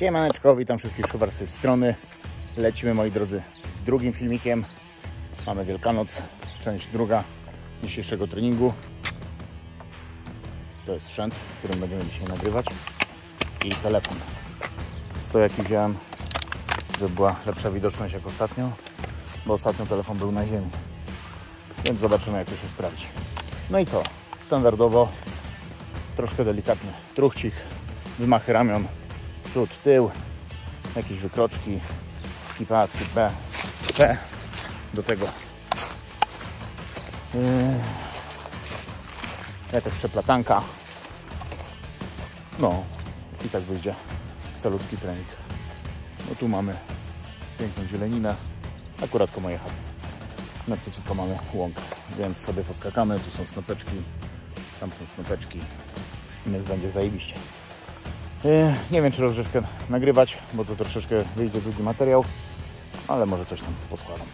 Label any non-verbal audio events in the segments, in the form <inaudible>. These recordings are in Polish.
Siemaneczko, witam wszystkich szuwar z tej strony. Lecimy moi drodzy z drugim filmikiem. Mamy Wielkanoc, część druga dzisiejszego treningu. To jest sprzęt, którym będziemy dzisiaj nagrywać. I telefon. Stojaki wziąłem, żeby była lepsza widoczność jak ostatnio, bo ostatnio telefon był na ziemi. Więc zobaczymy jak to się sprawdzi. No i co? Standardowo, troszkę delikatny truchcik, wymachy ramion, przód, tył, jakieś wykroczki, skip A, skip B, C, do tego. Yy, jakaś przeplatanka. No i tak wyjdzie. Calutki trening. No tu mamy piękną zieleninę, akurat po mojej chaty. Naprzeciwko mamy łąkę, więc sobie poskakamy, tu są snopeczki, tam są snopeczki, więc będzie zajebiście. Yy, Nie wiem, czy rozgrzewkę nagrywać, bo to troszeczkę wyjdzie długi materiał, ale może coś tam poskładam.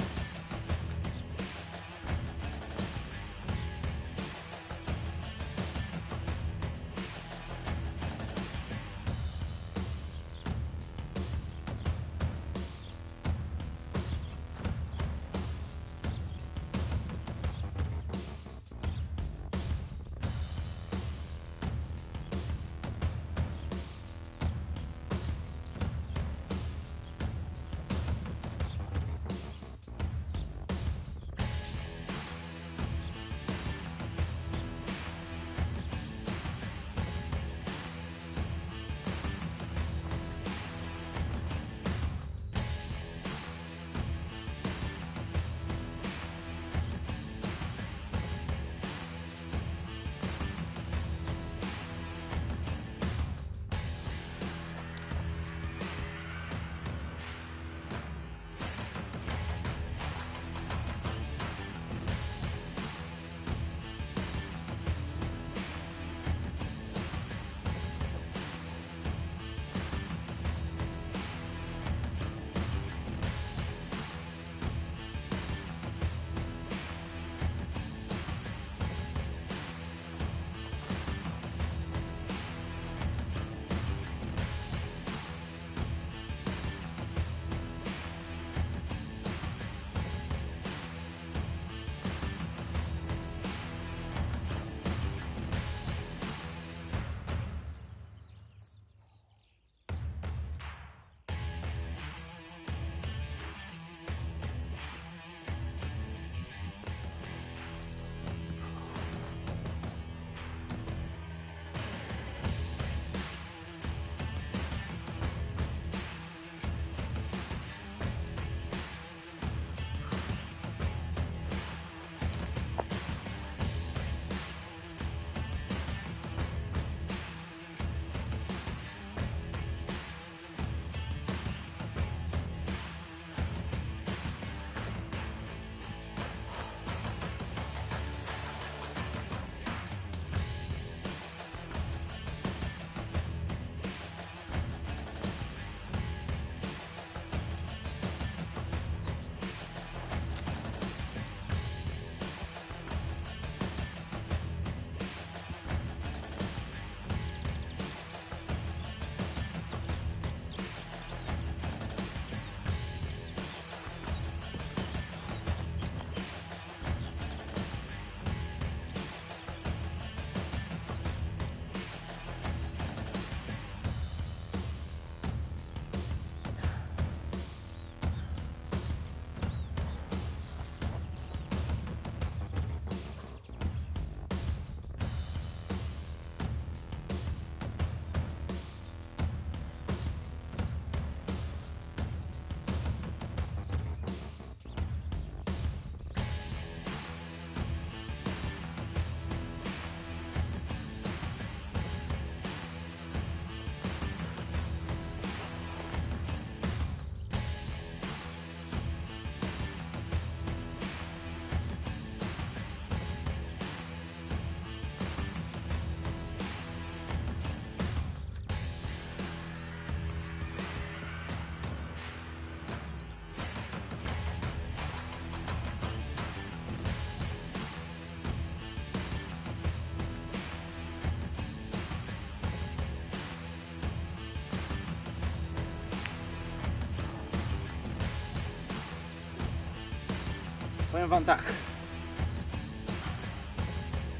Powiem Wam tak.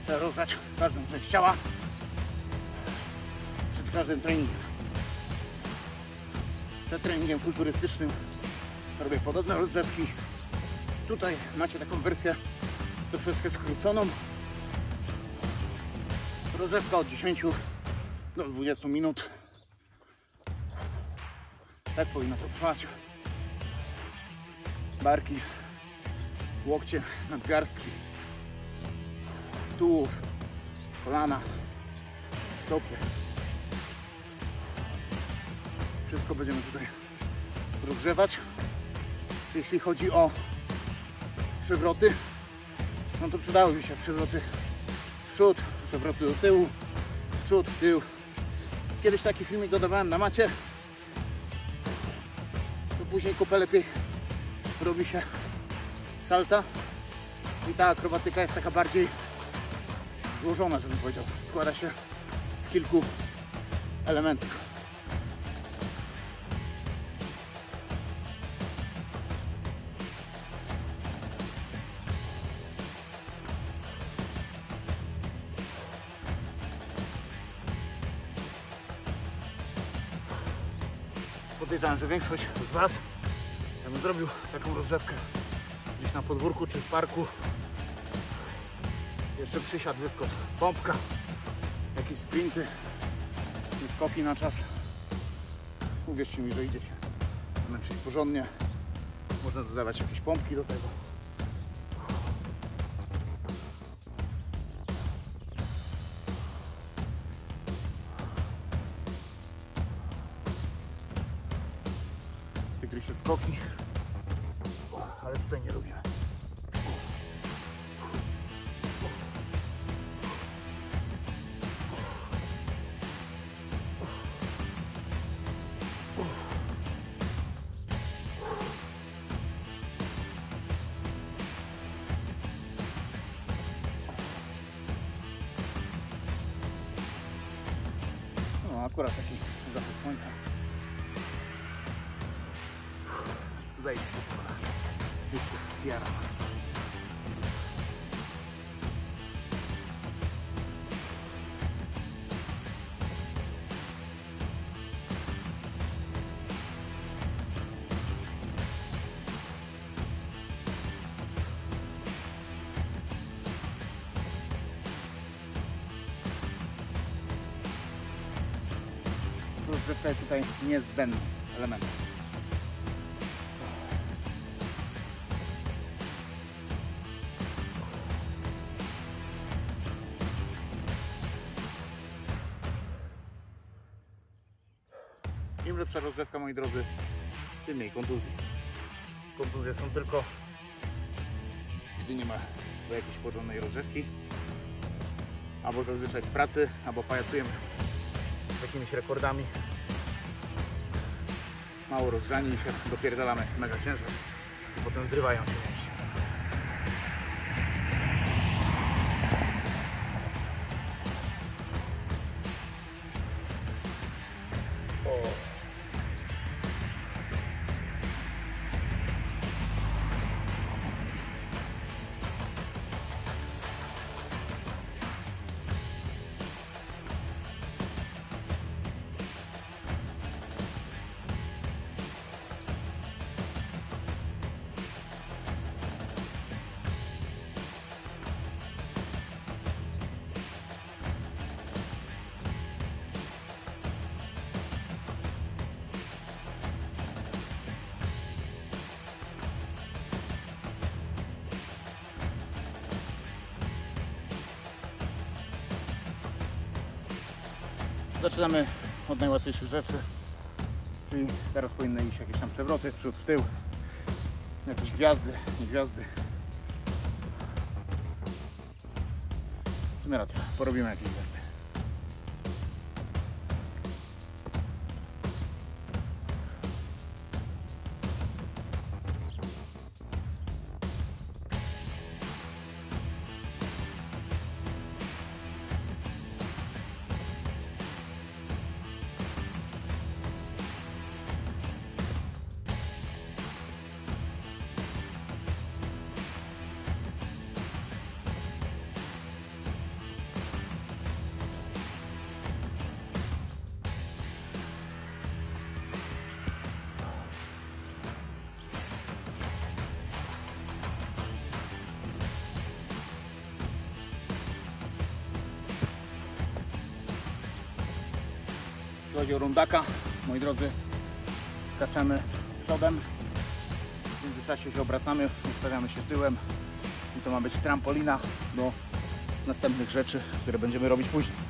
Trzeba ruszać każdą część ciała przed każdym treningiem. Przed treningiem kulturystycznym robię podobne rozgrzewki. Tutaj macie taką wersję troszeczkę skróconą. Rozgrzewka od 10 do 20 minut. Tak powinno to trwać. Barki, łokcie, nadgarstki, tułów, kolana, stopy. Wszystko będziemy tutaj rozgrzewać. Jeśli chodzi o przewroty, no to przydałyby się przewroty w przód, przewroty do tyłu, w przód, w tył. Kiedyś taki filmik dodawałem na macie, to później kupę lepiej robi się salta i ta akrobatyka jest taka bardziej złożona, żebym powiedział. Składa się z kilku elementów. Podejrzewam, że większość z Was ja bym zrobił taką rozrzewkę gdzieś na podwórku czy w parku. Jeszcze przysiad, wyskok, pompka, jakieś sprinty, wyskoki na czas. Uwierzcie mi, że idzie się zmęczyć porządnie. Można dodawać jakieś pompki do tego. No, akurat taki zachód słońca. Zajebista pogoda. Rozgrzewka jest tutaj niezbędnym elementem. Im lepsza rozgrzewka, moi drodzy, tym mniej kontuzji. Kontuzje są tylko, gdy nie ma do jakiejś porządnej rozgrzewki, albo zazwyczaj w pracy, albo pajacujemy z jakimiś rekordami. Mało rozgrzani i się dopierdalamy mega ciężar i potem zrywają się Zaczynamy od najłatwiejszych rzeczy, czyli teraz powinny iść jakieś tam przewroty, przód, w tył, jakieś gwiazdy, nie gwiazdy. W sumie racja, porobimy jakieś gwiazdy. Chodzi o rundaka, moi drodzy, skaczemy przodem, w międzyczasie się obracamy, ustawiamy się tyłem. I to ma być trampolina do następnych rzeczy, które będziemy robić później.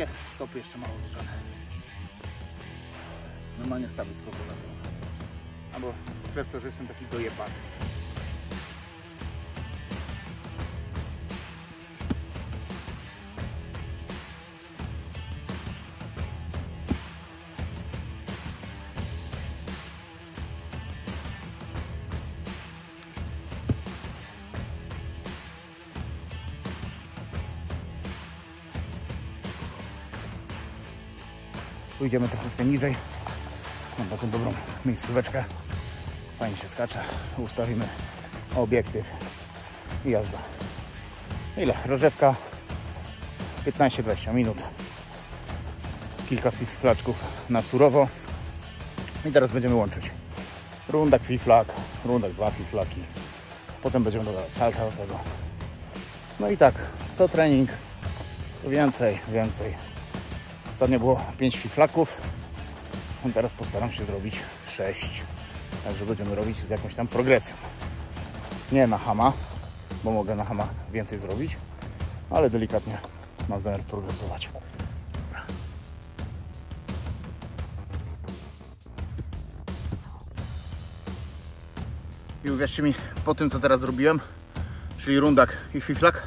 Widzicie? Stopy jeszcze mało ruszone. Normalnie stawisko polowe. Albo przez to, że jestem taki dojebany. Pójdziemy troszeczkę niżej. Mam taką dobrą miejscóweczkę. Fajnie się skacze. Ustawimy obiektyw i jazda. Ile? Rożewka 15-20 minut. Kilka flaczków na surowo. I teraz będziemy łączyć. Rundak, fiflak, rundak, dwa fiflaki. Potem będziemy dodawać salta do tego. No i tak, co trening, więcej, więcej. Ostatnio było 5 fiflaków. Teraz postaram się zrobić 6. Także będziemy robić z jakąś tam progresją. Nie na hama, bo mogę na hama więcej zrobić, ale delikatnie mam zamiar progresować. I uwierzcie mi, po tym co teraz zrobiłem, czyli rundak i fiflak,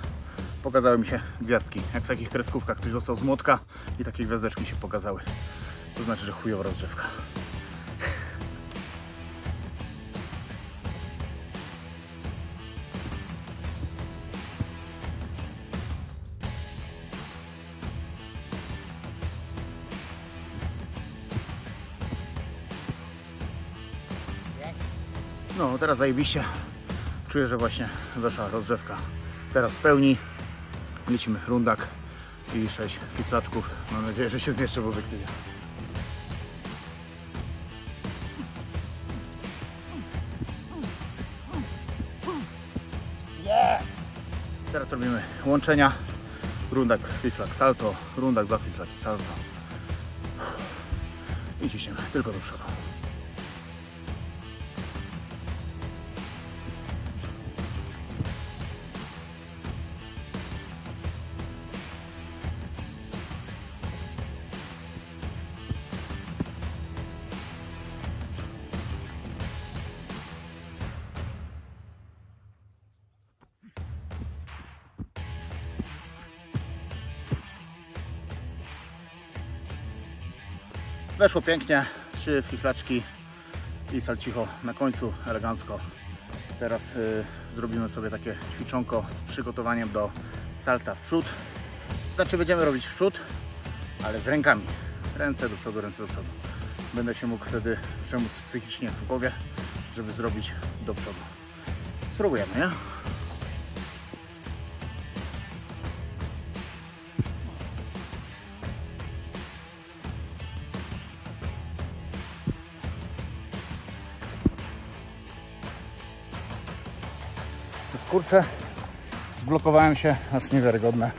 pokazały mi się gwiazdki. Jak w takich kreskówkach ktoś dostał z młotka i takie gwiazdeczki się pokazały. To znaczy, że chujowa rozgrzewka. No, teraz zajebiście. Czuję, że właśnie weszła rozgrzewka. Teraz w pełni. Lecimy rundak i 6 fiflaczków. Mam nadzieję, że się zmieszczę w obiektywie. Yes! Teraz robimy łączenia. Rundak, fiflak, salto, rundak, dwa fiflaki, salto. I ciśniemy tylko do przodu. Weszło pięknie, trzy fiflaczki i salcicho na końcu, elegancko. Teraz y, zrobimy sobie takie ćwiczonko z przygotowaniem do salta w przód. Znaczy będziemy robić w przód, ale z rękami. Ręce do przodu, ręce do przodu. Będę się mógł wtedy przemóc psychicznie w głowie, żeby zrobić do przodu. Spróbujemy, nie? Kurczę, zblokowałem się, aż niewiarygodne.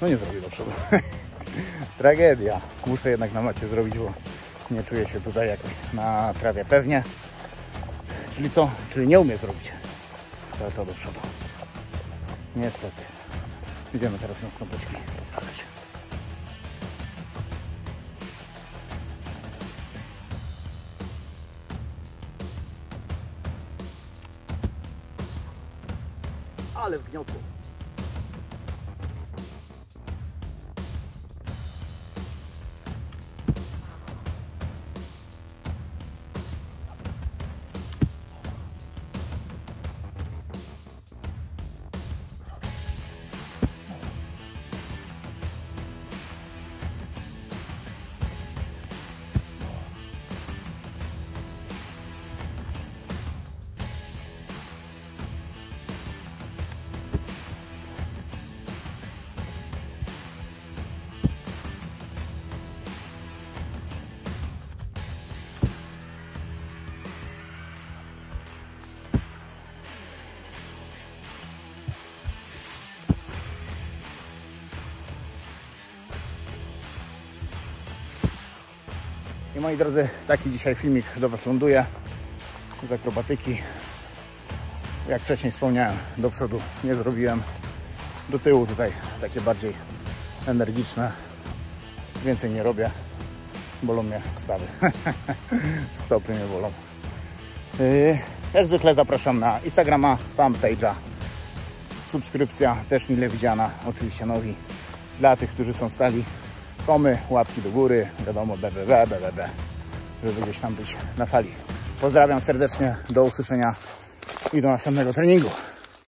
No nie zrobię do przodu. <laughs> Tragedia. Muszę jednak na macie zrobić, bo nie czuję się tutaj jakoś na trawie pewnie. Czyli co? Czyli nie umiem zrobić salto do przodu. Niestety. Idziemy teraz na stąpeczki ale wgniotło. Moi drodzy, taki dzisiaj filmik do Was ląduje z akrobatyki. Jak wcześniej wspomniałem, do przodu nie zrobiłem, do tyłu tutaj takie bardziej energiczne. Więcej nie robię, bolą mnie stawy, <laughs> stopy mnie bolą. Yy, Jak zwykle zapraszam na Instagrama, fanpage'a, subskrypcja też mile widziana, oczywiście nowi dla tych, którzy są stali. Komy, łapki do góry, wiadomo, BBB, BBB, żeby gdzieś tam być na fali. Pozdrawiam serdecznie, do usłyszenia i do następnego treningu.